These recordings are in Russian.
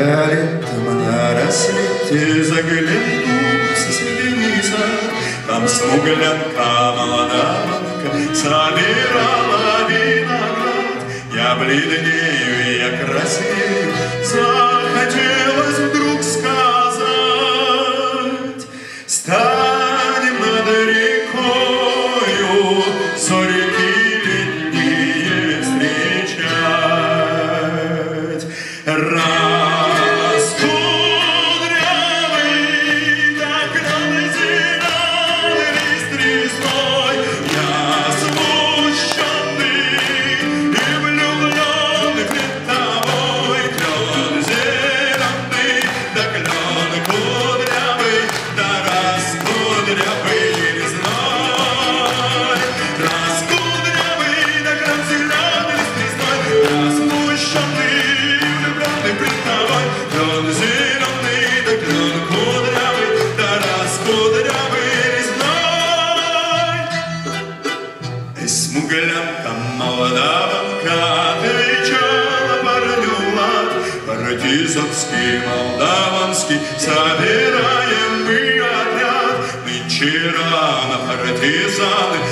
Печали там на рассвете заглянулся свинья, Там смуглянка молодавка собирала виноград. Я бледнею, я краснею, захотелось вдруг сказать. Станем над рекою, зорьки летние встречать. Глянкам молдаванка отвечала парню лад, Партизанский, молдаванский, собираем мы отряд. Нынче на партизаны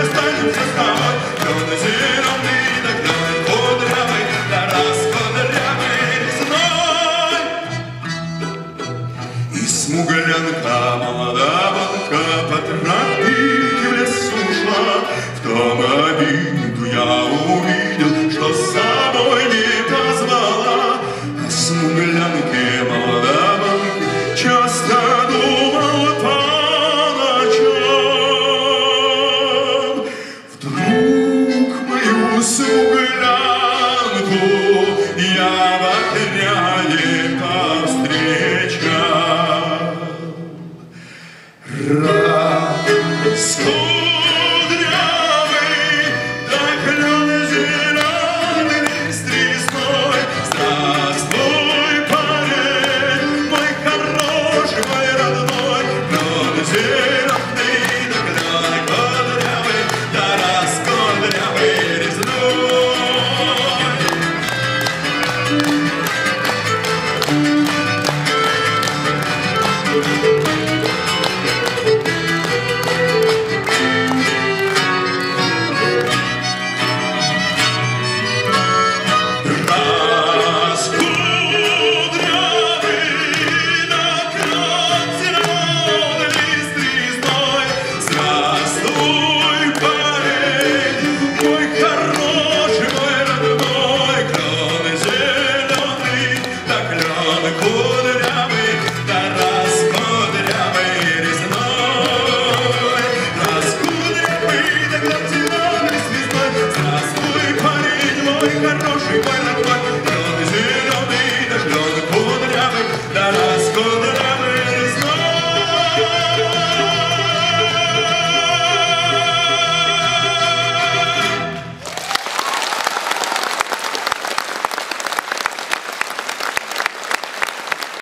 перестанем заставать, люди зелены, тогда кудрявый, да раз кудрявый зной. И смуглянка молода, бабка по тропе, Yeah.